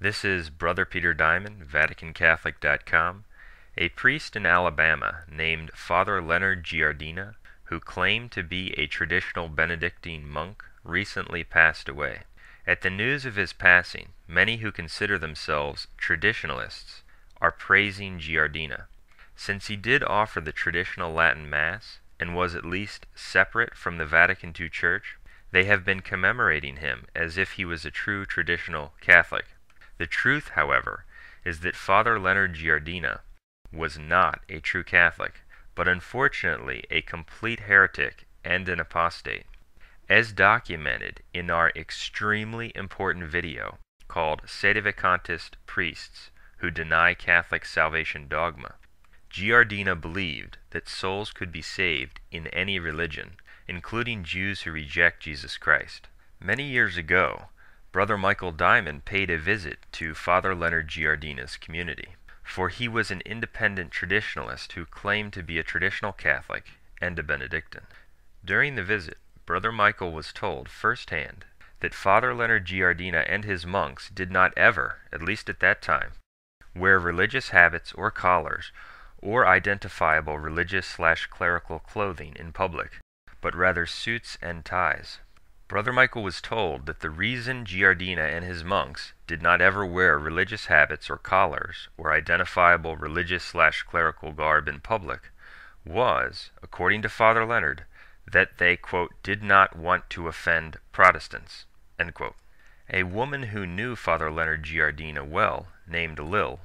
This is Brother Peter Dimond, VaticanCatholic.com. A priest in Alabama named Father Leonard Giardina, who claimed to be a traditional Benedictine monk, recently passed away. At the news of his passing, many who consider themselves traditionalists are praising Giardina. Since he did offer the traditional Latin Mass, and was at least separate from the Vatican II Church, they have been commemorating him as if he was a true traditional Catholic. The truth, however, is that Father Leonard Giardina was not a true Catholic, but unfortunately a complete heretic and an apostate. As documented in our extremely important video called Sedevacantist Priests Who Deny Catholic Salvation Dogma, Giardina believed that souls could be saved in any religion, including Jews who reject Jesus Christ. Many years ago, Brother Michael Dimond paid a visit to Father Leonard Giardina's community, for he was an independent traditionalist who claimed to be a traditional Catholic and a Benedictine. During the visit, Brother Michael was told firsthand that Father Leonard Giardina and his monks did not ever, at least at that time, wear religious habits or collars or identifiable religious slash clerical clothing in public, but rather suits and ties. Brother Michael was told that the reason Giardina and his monks did not ever wear religious habits or collars or identifiable religious slash clerical garb in public was, according to Father Leonard, that they, quote, did not want to offend Protestants, A woman who knew Father Leonard Giardina well, named Lil,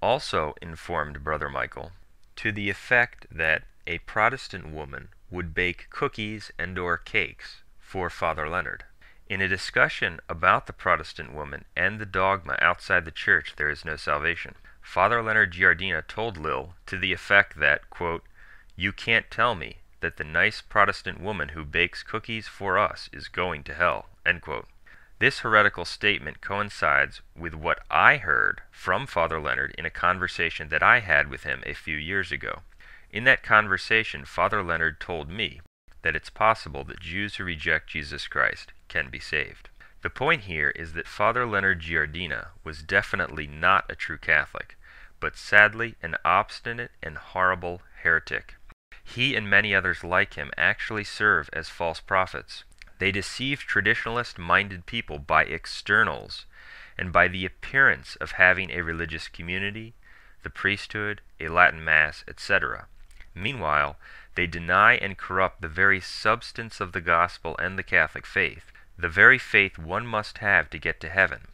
also informed Brother Michael to the effect that a Protestant woman would bake cookies and or cakes for Father Leonard. In a discussion about the Protestant woman and the dogma outside the church there is no salvation, Father Leonard Giardina told Lil to the effect that, quote, You can't tell me that the nice Protestant woman who bakes cookies for us is going to hell. This heretical statement coincides with what I heard from Father Leonard in a conversation that I had with him a few years ago. In that conversation, Father Leonard told me that it's possible that Jews who reject Jesus Christ can be saved. The point here is that Father Leonard Giardina was definitely not a true Catholic, but sadly an obstinate and horrible heretic. He and many others like him actually serve as false prophets. They deceive traditionalist minded people by externals and by the appearance of having a religious community, the priesthood, a Latin Mass, etc. Meanwhile, they deny and corrupt the very substance of the gospel and the Catholic faith, the very faith one must have to get to heaven,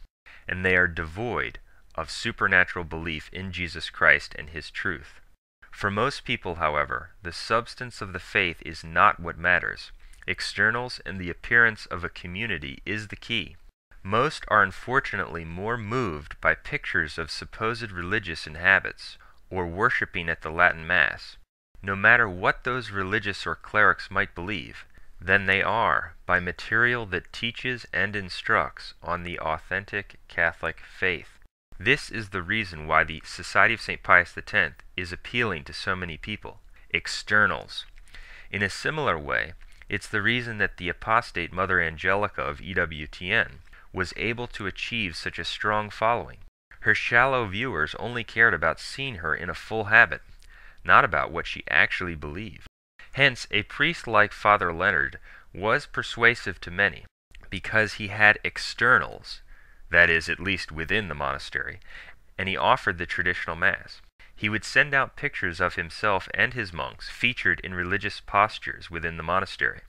and they are devoid of supernatural belief in Jesus Christ and his truth. For most people, however, the substance of the faith is not what matters. Externals and the appearance of a community is the key. Most are unfortunately more moved by pictures of supposed religious habits, or worshipping at the Latin Mass, no matter what those religious or clerics might believe, than they are by material that teaches and instructs on the authentic Catholic faith. This is the reason why the Society of St. Pius X is appealing to so many people externals. In a similar way, it's the reason that the apostate Mother Angelica of EWTN was able to achieve such a strong following. Her shallow viewers only cared about seeing her in a full habit not about what she actually believed. Hence, a priest like Father Leonard was persuasive to many, because he had externals, that is, at least within the monastery, and he offered the traditional Mass. He would send out pictures of himself and his monks featured in religious postures within the monastery.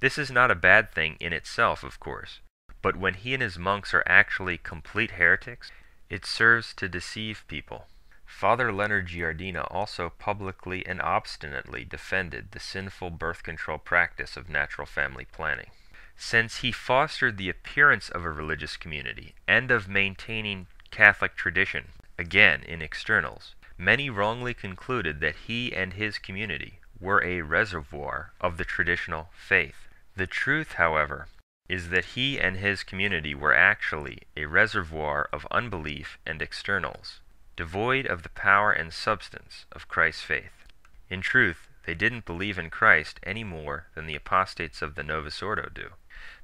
This is not a bad thing in itself, of course, but when he and his monks are actually complete heretics, it serves to deceive people. Father Leonard Giardina also publicly and obstinately defended the sinful birth control practice of natural family planning. Since he fostered the appearance of a religious community and of maintaining Catholic tradition, again in externals, many wrongly concluded that he and his community were a reservoir of the traditional faith. The truth, however, is that he and his community were actually a reservoir of unbelief and externals devoid of the power and substance of Christ's faith. In truth, they didn't believe in Christ any more than the apostates of the Novus Ordo do.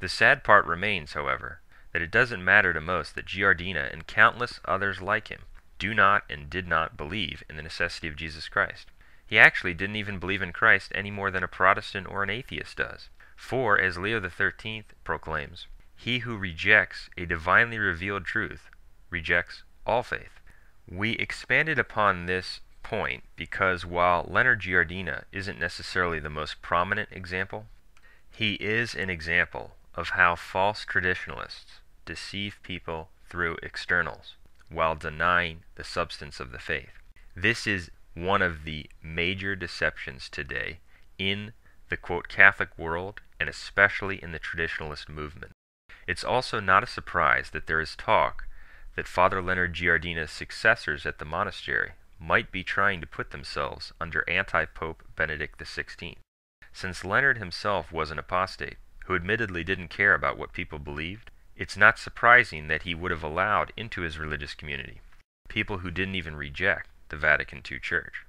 The sad part remains, however, that it doesn't matter to most that Giardina and countless others like him do not and did not believe in the necessity of Jesus Christ. He actually didn't even believe in Christ any more than a Protestant or an atheist does. For, as Leo XIII proclaims, he who rejects a divinely revealed truth rejects all faith. We expanded upon this point because while Leonard Giardina isn't necessarily the most prominent example, he is an example of how false traditionalists deceive people through externals while denying the substance of the faith. This is one of the major deceptions today in the quote Catholic world and especially in the traditionalist movement. It's also not a surprise that there is talk that Father Leonard Giardina's successors at the monastery might be trying to put themselves under anti Pope Benedict XVI. Since Leonard himself was an apostate, who admittedly didn't care about what people believed, it's not surprising that he would have allowed into his religious community people who didn't even reject the Vatican II Church.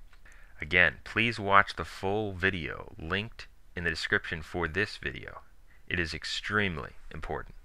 Again, please watch the full video linked in the description for this video. It is extremely important.